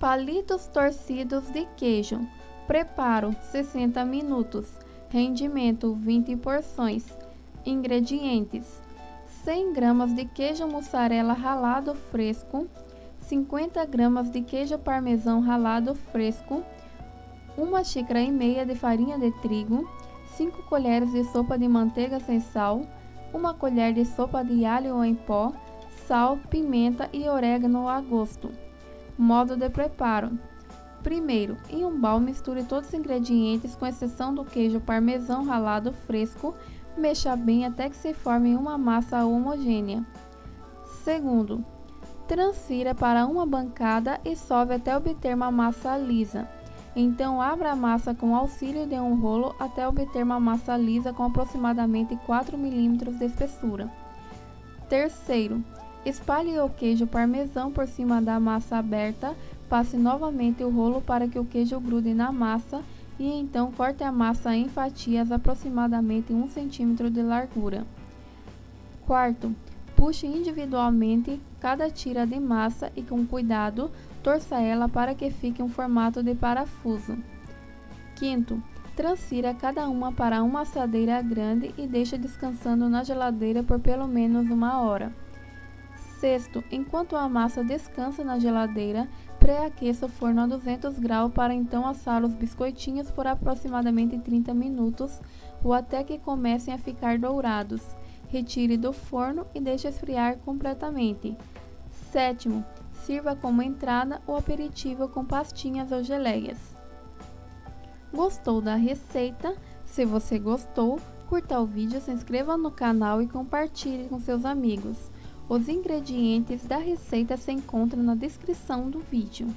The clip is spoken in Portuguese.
Palitos torcidos de queijo. Preparo 60 minutos. Rendimento 20 porções. Ingredientes: 100 gramas de queijo mussarela ralado fresco, 50 gramas de queijo parmesão ralado fresco, uma xícara e meia de farinha de trigo, 5 colheres de sopa de manteiga sem sal, uma colher de sopa de alho em pó, sal, pimenta e orégano a gosto. Modo de preparo: Primeiro, em um bowl misture todos os ingredientes, com exceção do queijo parmesão ralado fresco, mexa bem até que se forme uma massa homogênea. Segundo, transfira para uma bancada e sove até obter uma massa lisa. Então, abra a massa com auxílio de um rolo até obter uma massa lisa com aproximadamente 4 mm de espessura. Terceiro, espalhe o queijo parmesão por cima da massa aberta, passe novamente o rolo para que o queijo grude na massa e então corte a massa em fatias aproximadamente 1 cm de largura. Quarto, puxe individualmente cada tira de massa e com cuidado torça ela para que fique um formato de parafuso. Quinto, transfira cada uma para uma assadeira grande e deixe descansando na geladeira por pelo menos uma hora. Sexto, enquanto a massa descansa na geladeira, pré-aqueça o forno a 200 graus para então assar os biscoitinhos por aproximadamente 30 minutos ou até que comecem a ficar dourados. Retire do forno e deixe esfriar completamente. Sétimo, sirva como entrada ou aperitivo com pastinhas ou geleias. Gostou da receita? Se você gostou, curta o vídeo, se inscreva no canal e compartilhe com seus amigos. Os ingredientes da receita se encontram na descrição do vídeo.